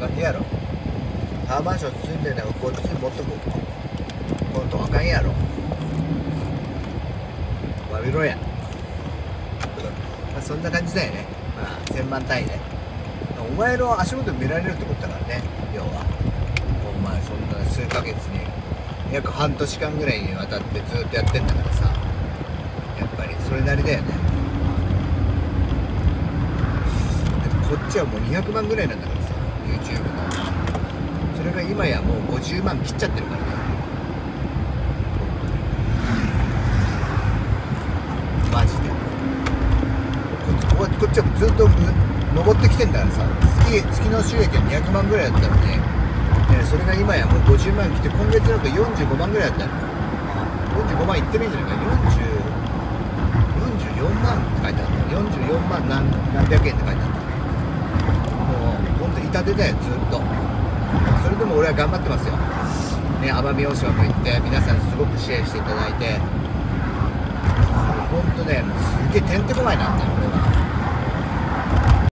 な感じやろタワーマンション住んでんだからこっちに持ってこう。今度あかんやろわびろや、まあ、そんな感じだよね。まあ1000万単位でお前の足元見られるってことだからね。要は。お前そんな数ヶ月に。約半年間ぐらいにわたってずっとやってんだからさ。やっぱりそれなりだよね。こっちはもう200万ぐらいなんだからさ。YouTube の。それが今やもう50万切っちゃってるからね。マジで。こっちこっちはずっと登ってきてんだからさ。月月の収益は200万ぐらいだったのに、ね、それが今やもう50万来て今月なんか45万ぐらいだったの。45万いってるんじゃないか40 44万って書いてあった。44万何何百円って書いてあった。うほんと痛手だよずっと。それでも俺は頑張ってますよ。ね奄美大島も行って皆さんすごく支援していただいて。本当ねすげえてんてこまいなって俺は。